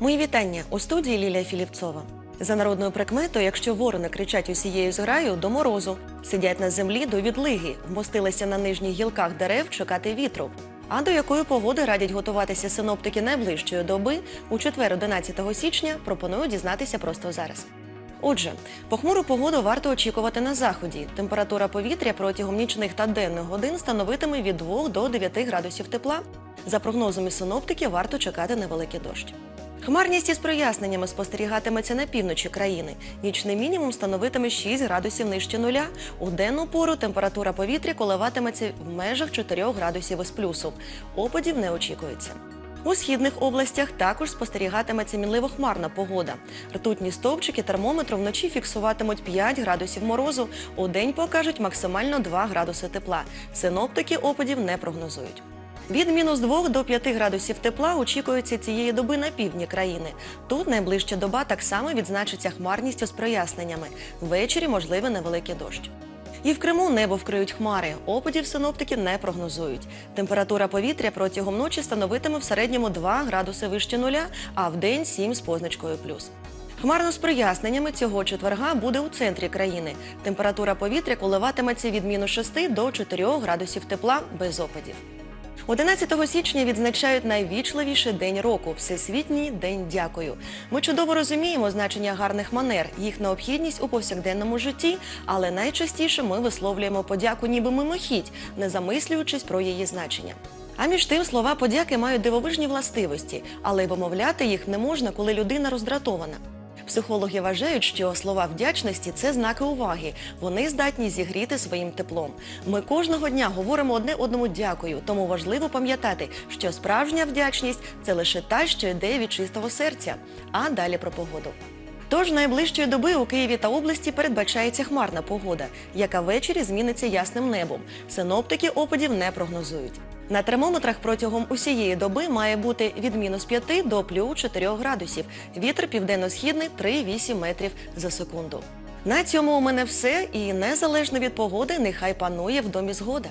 Мої вітання у студії Лілія Філіпцова. За народною прикметою, якщо ворони кричать усією зграю до морозу, сидять на землі до відлиги, вмостилися на нижніх гілках дерев чекати вітру. А до якої погоди радять готуватися синоптики найближчої доби у четвер, 11 січня, пропоную дізнатися просто зараз. Отже, похмуру погоду варто очікувати на заході. Температура повітря протягом нічних та денних годин становитиме від 2 до 9 градусів тепла. За прогнозами синоптиків, варто чекати невеликий дощ. Хмарність із проясненнями спостерігатиметься на півночі країни. Нічний мінімум становитиме 6 градусів нижче нуля. У денну пору температура повітря коливатиметься в межах 4 градусів із плюсу. Опадів не очікується. У східних областях також спостерігатиметься мінливо хмарна погода. Ртутні стовпчики термометру вночі фіксуватимуть 5 градусів морозу, у день покажуть максимально 2 градуси тепла. Синоптики опадів не прогнозують. Від мінус 2 до 5 градусів тепла очікується цієї доби на півдні країни. Тут найближча доба так само відзначиться хмарністю з проясненнями. Ввечері можливий невеликий дощ. І в Криму небо вкриють хмари. Опадів синоптики не прогнозують. Температура повітря протягом ночі становитиме в середньому 2 градуси вище нуля, а в день 7 з позначкою плюс. Хмарно з проясненнями цього четверга буде у центрі країни. Температура повітря коливатиметься від мінус 6 до 4 градусів тепла без опадів. 11 січня відзначають найвічливіший день року Всесвітній день дякую. Ми чудово розуміємо значення гарних манер, їх необхідність у повсякденному житті, але найчастіше ми висловлюємо подяку ніби мимохідь, не замислюючись про її значення. А між тим слова подяки мають дивовижні властивості, але й вимовляти їх не можна, коли людина роздратована. Психологи вважають, що слова вдячності це знаки уваги. Вони здатні зігріти своїм теплом. Ми кожного дня говоримо одне одному дякую, тому важливо пам'ятати, що справжня вдячність це лише та, що йде від чистого серця. А далі про погоду. Тож найближчої доби у Києві та області передбачається хмарна погода, яка ввечері зміниться ясним небом. Синоптики опадів не прогнозують. На термометрах протягом усієї доби має бути від мінус 5 до плюс 4 градусів. Вітер південно-східний 3,8 метрів за секунду. На цьому у мене все і незалежно від погоди, нехай панує в домі згода.